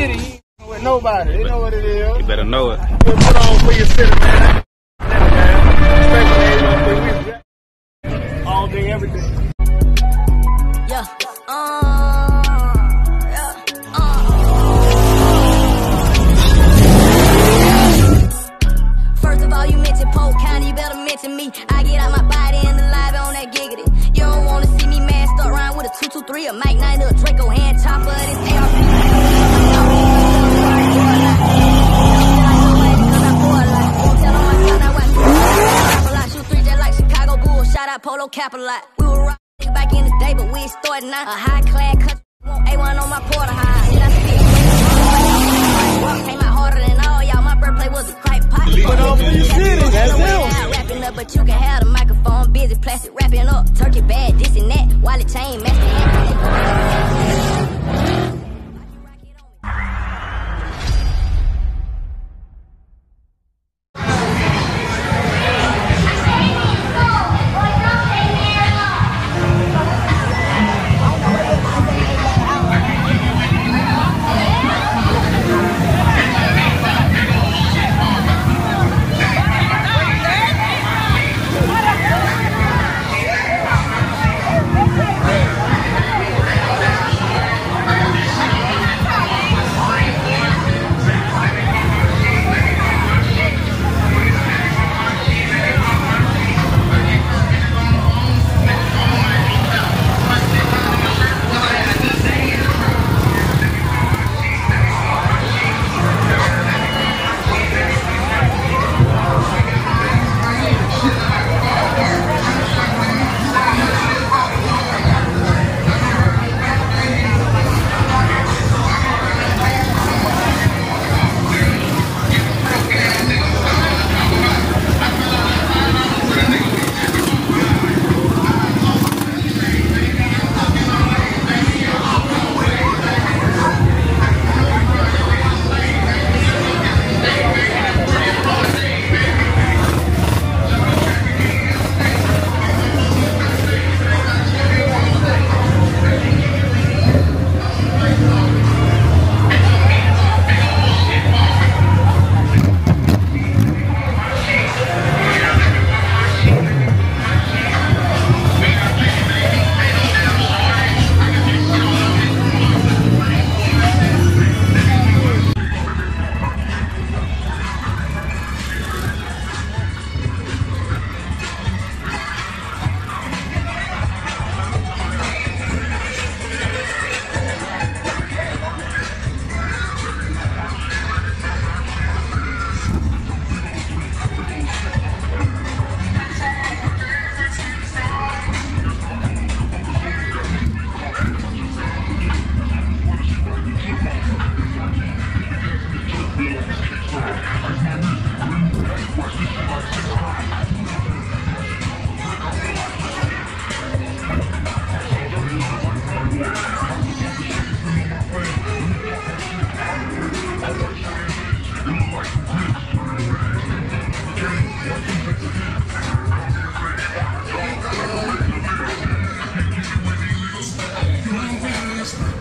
city, you with nobody. They know what it is. You better know it. Put put on for your city, man. Speculating on three weeks. All day, every day. Yeah. Uh, yeah. Uh. First of all, you mentioned Polk County, you better mention me. I get out my body and the live on that giggity. You don't wanna see me masked up around with a 223, a Mike 9, a Draco hand chopper, this ARP. Out Polo Capital. We were rocking back in the day, but we starting now. A high class cut, want A1 on my porter high. Did I spit? Came out harder than all y'all. My birthday was a crack pot. Put on for your city. That's it. Rapping up, but you can have the microphone busy, plastic wrapping up, turkey bag, this and that, wallet chain, master.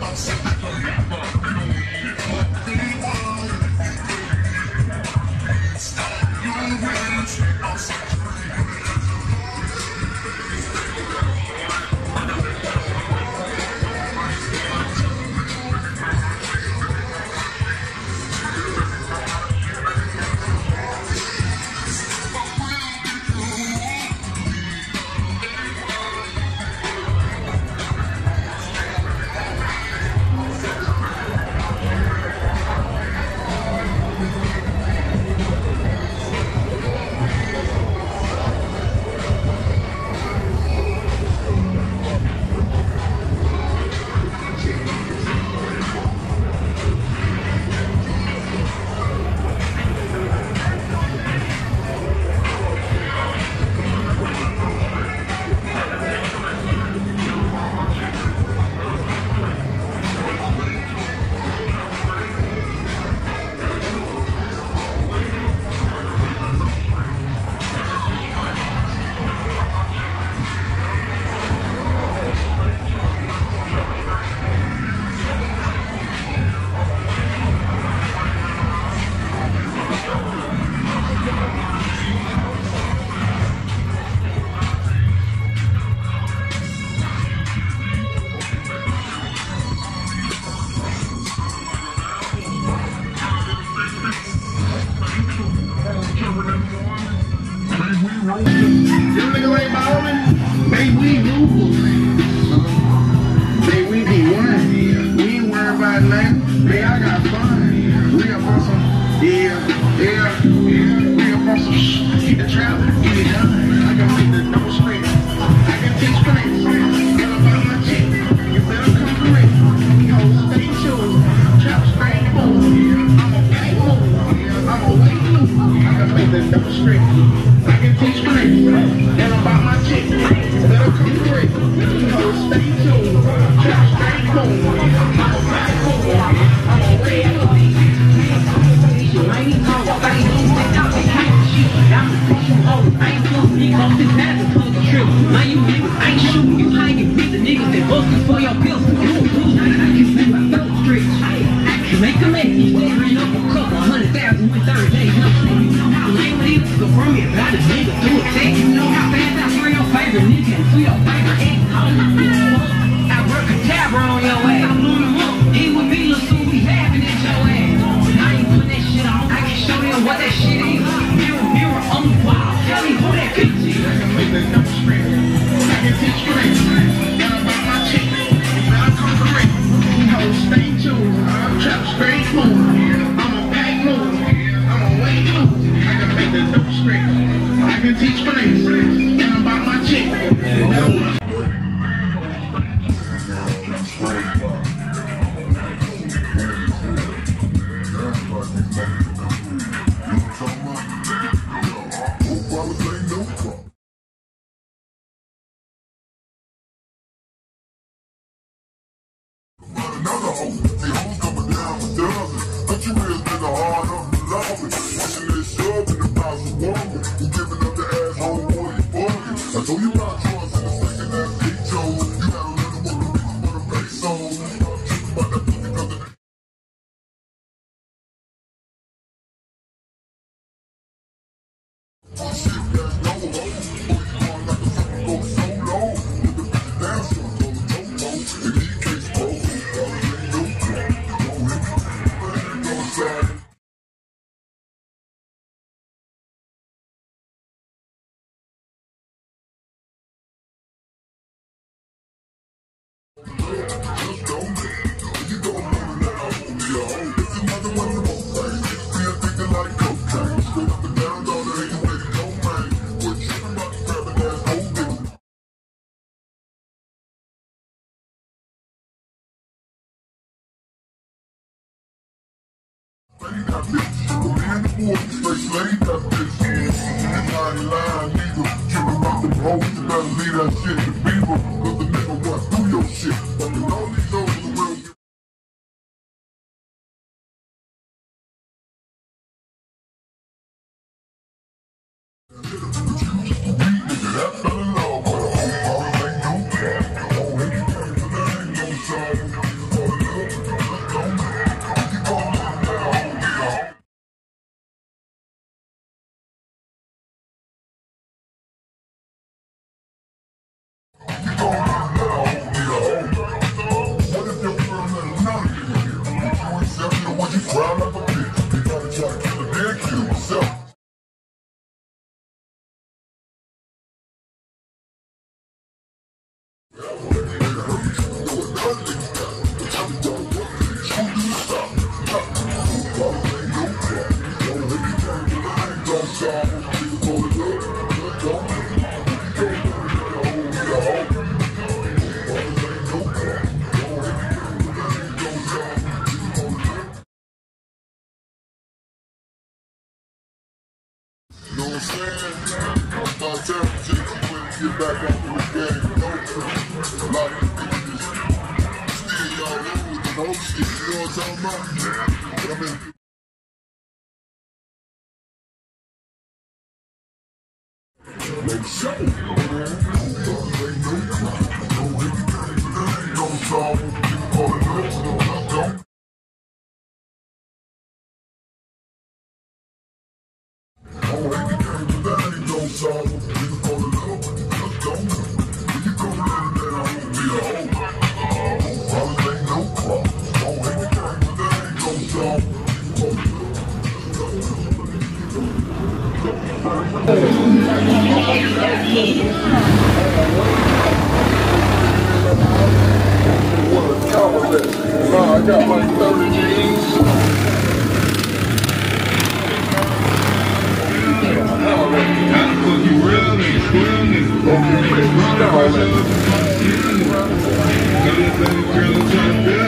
house. 调 I can teach and my. Better. So stay tuned. Stay tuned. You ain't even know what I of shit. I'm ain't gonna this pull the trigger. You niggas ain't shooting. You with the niggas that busted for your pills. Nigga, do you know how. Yeah. what I'm saying? By the time you get back up in the game, you know, a lot of these people just y'all over with the whole shit, you know what I'm talking about? Make sure, man, don't make no crime, don't hate, don't trouble. zone. Slim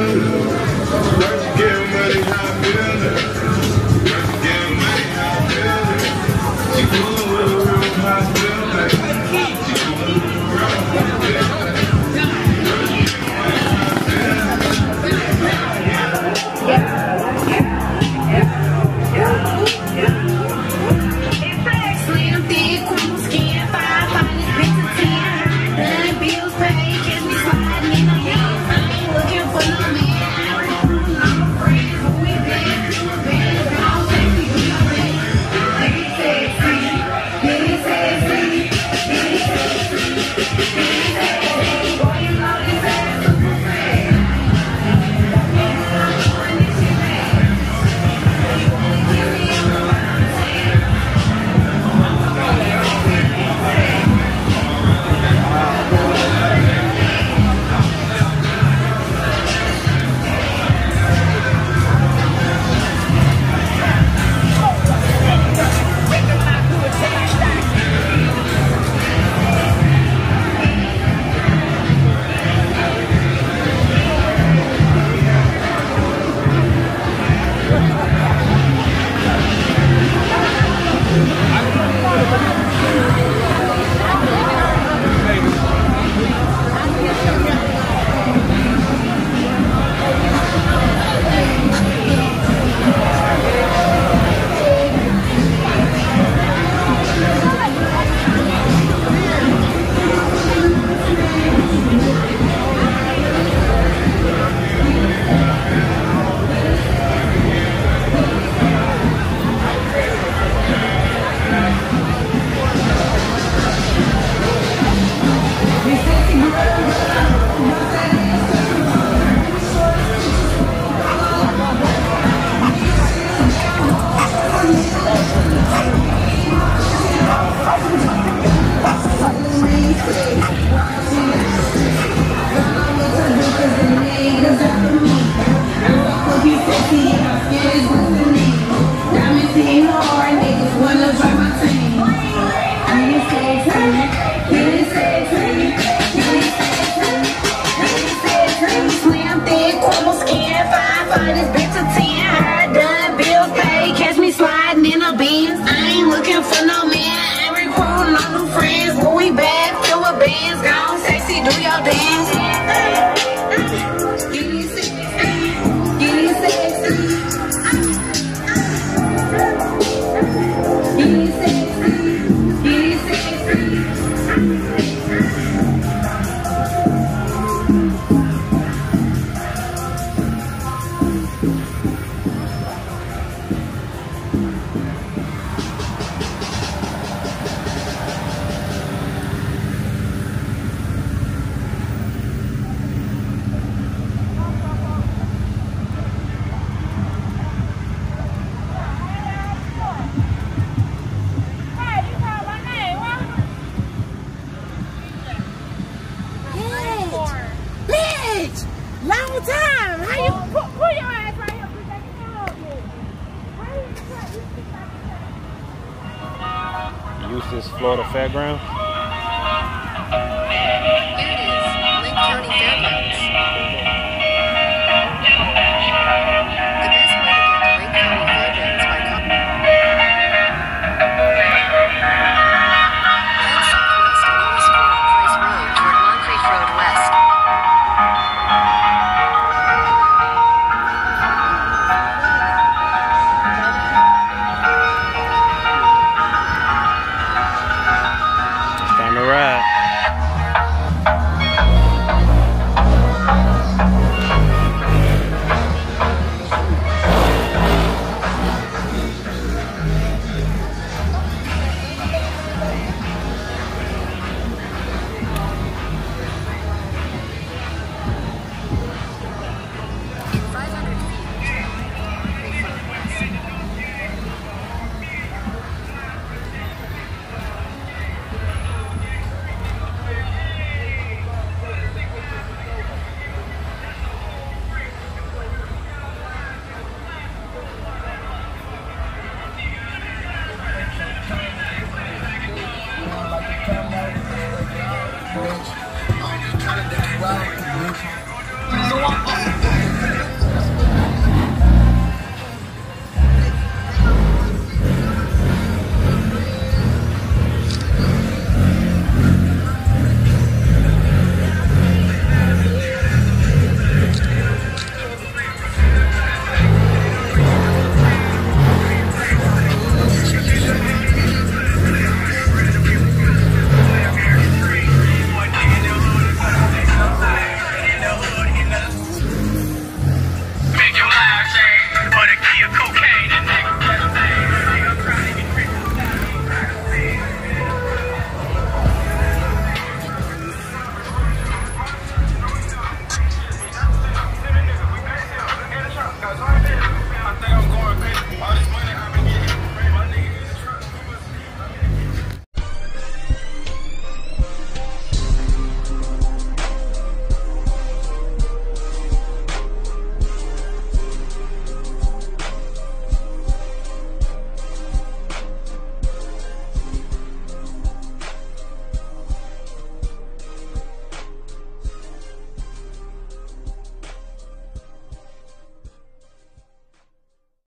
How